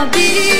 I'll be